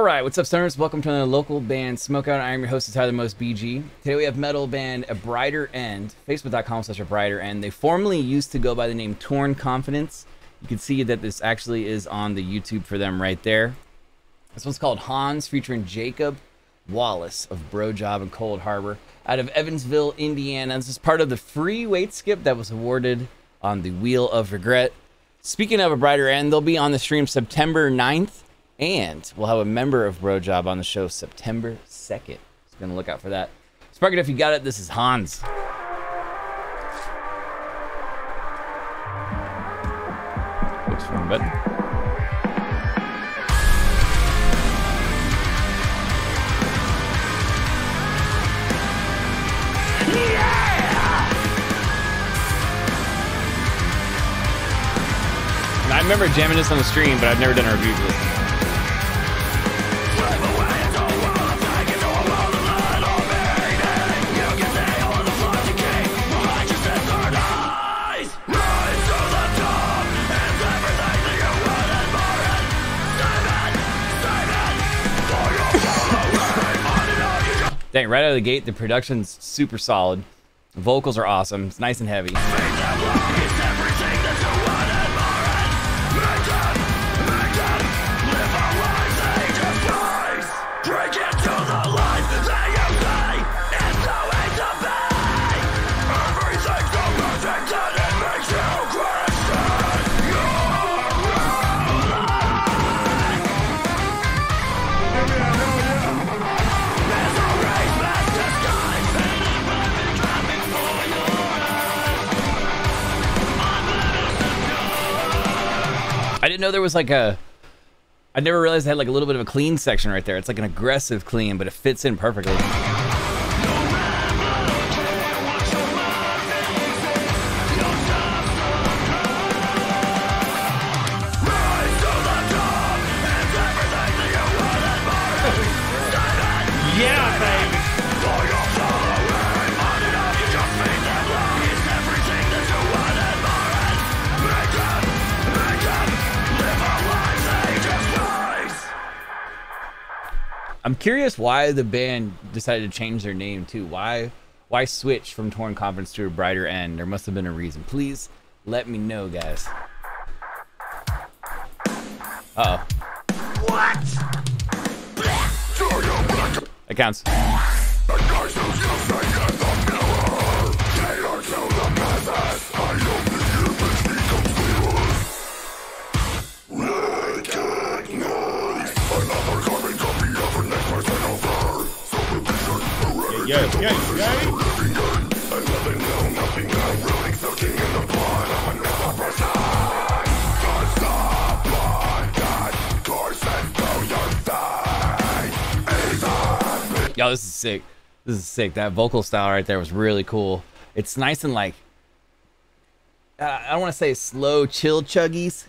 All right, what's up, stoners? Welcome to another local band Smokeout. I am your host, Tyler Most BG. Today we have metal band A Brighter End, facebook.com slash A Brighter End. They formerly used to go by the name Torn Confidence. You can see that this actually is on the YouTube for them right there. This one's called Hans, featuring Jacob Wallace of BroJob and Coldharbour out of Evansville, Indiana. This is part of the free wait skip that was awarded on the Wheel of Regret. Speaking of a brighter end, they'll be on the stream September 9th, and we'll have a member of BroJob on the show September 2nd. So gonna look out for that. Spark it if you got it. This is Hans. Looks fun, bud. And I remember jamming this on the stream, but I've never done a review for this. Dang, right out of the gate, the production's super solid. Vocals are awesome. It's nice and heavy. Didn't know there was like a. I never realized they had like a little bit of a clean section right there. It's like an aggressive clean, but it fits in perfectly. I'm curious why the band decided to change their name too. Why why switch from Torn Confidence to a brighter end? There must have been a reason. Please let me know, guys. Uh oh. What? That counts. Yo, this is sick. This is sick. That vocal style right there was really cool. It's nice and like I don't want to say slow, chill chuggies,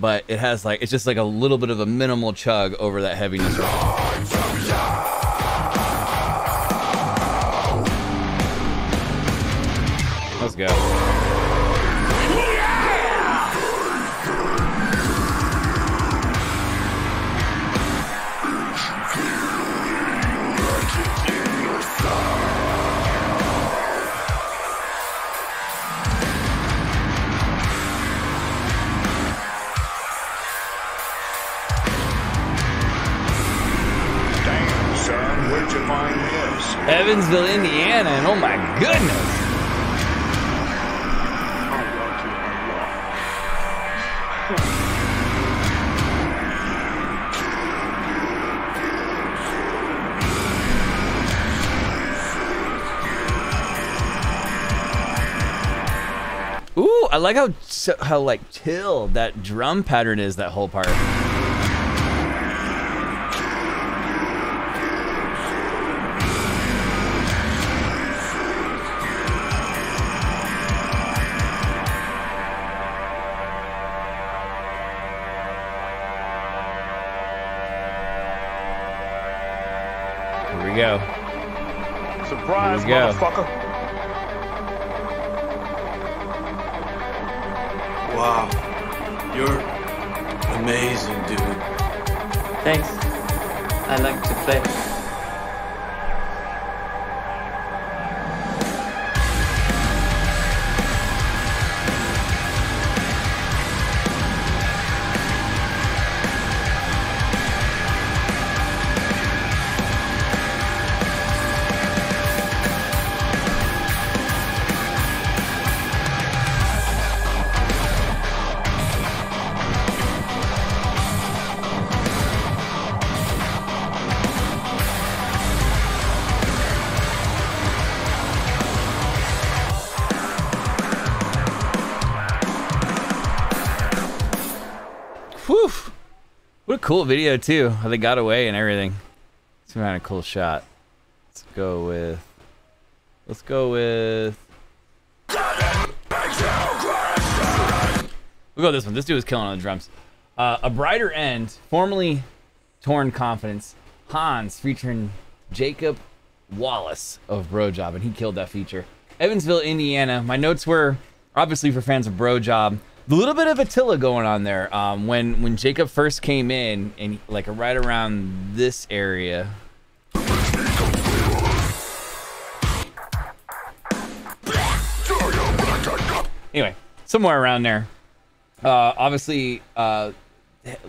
but it has like it's just like a little bit of a minimal chug over that heaviness. Let's go. Damn, son, where'd you find this? Evansville, Indiana, and oh my goodness. Ooh, I like how how like chill that drum pattern is. That whole part. Here we go. Surprise, Here we go. motherfucker. You're amazing, dude. Thanks. I like to play. What a cool video too. How they got away and everything. Some kind of cool shot. Let's go with. Let's go with. We'll go this one. This dude was killing on the drums. Uh, a brighter end, formerly torn confidence. Hans featuring Jacob Wallace of BroJob, and he killed that feature. Evansville, Indiana. My notes were obviously for fans of BroJob. A little bit of Attila going on there. Um, when when Jacob first came in, and like right around this area. Anyway, somewhere around there. Uh, obviously, uh,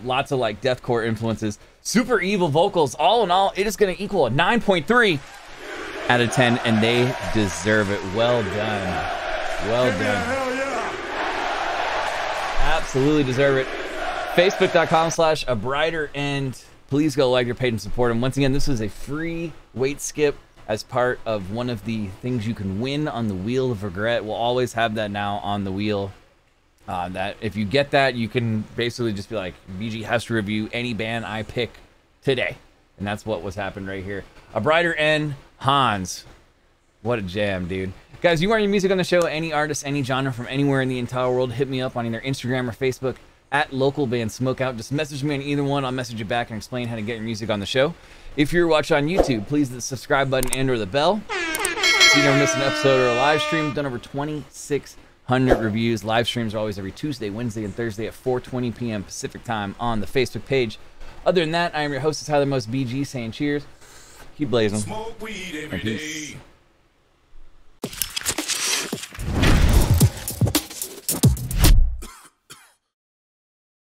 lots of like deathcore influences, super evil vocals. All in all, it is going to equal a 9.3 out of 10, and they deserve it. Well done. Well done. Absolutely deserve it. Facebook.com slash a brighter end. Please go like your page and support them. Once again, this is a free wait skip as part of one of the things you can win on the Wheel of Regret. We'll always have that now on the wheel. Uh, that if you get that, you can basically just be like, BG has to review any band I pick today. And that's what was happened right here. A brighter end, Hans. What a jam, dude. Guys, you want your music on the show, any artist, any genre from anywhere in the entire world, hit me up on either Instagram or Facebook at local band smokeout. Just message me on either one. I'll message you back and explain how to get your music on the show. If you're watching on YouTube, please hit the subscribe button and or the bell. So you never miss an episode or a live stream. Done over 2,600 reviews. Live streams are always every Tuesday, Wednesday, and Thursday at 4:20 p.m. Pacific time on the Facebook page. Other than that, I am your host, Tyler Most BG, saying cheers. Keep blazing. Smoke weed every And peace. day.